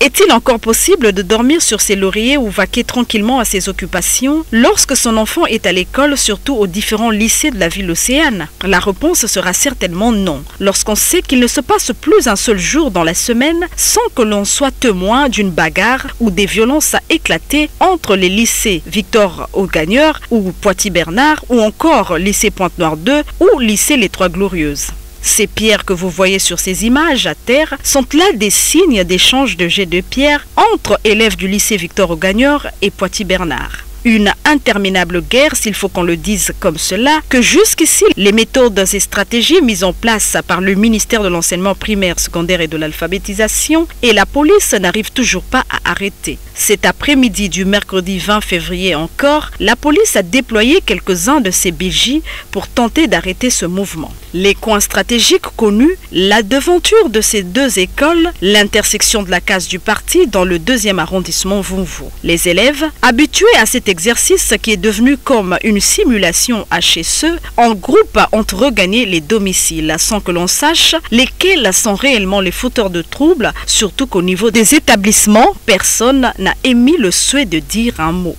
Est-il encore possible de dormir sur ses lauriers ou vaquer tranquillement à ses occupations lorsque son enfant est à l'école, surtout aux différents lycées de la ville océane? La réponse sera certainement non, lorsqu'on sait qu'il ne se passe plus un seul jour dans la semaine sans que l'on soit témoin d'une bagarre ou des violences à éclater entre les lycées Victor Augagneur ou Poitiers-Bernard ou encore lycée Pointe-Noire 2 ou lycée Les Trois Glorieuses. Ces pierres que vous voyez sur ces images à terre sont là des signes d'échange de jets de pierre entre élèves du lycée Victor Augagneur et Poitiers-Bernard une interminable guerre, s'il faut qu'on le dise comme cela, que jusqu'ici, les méthodes et stratégies mises en place par le ministère de l'enseignement primaire, secondaire et de l'alphabétisation et la police n'arrivent toujours pas à arrêter. Cet après-midi du mercredi 20 février encore, la police a déployé quelques-uns de ses BJ pour tenter d'arrêter ce mouvement. Les coins stratégiques connus, la devanture de ces deux écoles, l'intersection de la case du parti dans le deuxième arrondissement Vonvo. Les élèves, habitués à exercice qui est devenu comme une simulation eux, en groupe ont regagné les domiciles sans que l'on sache lesquels sont réellement les fauteurs de troubles, surtout qu'au niveau des établissements, personne n'a émis le souhait de dire un mot.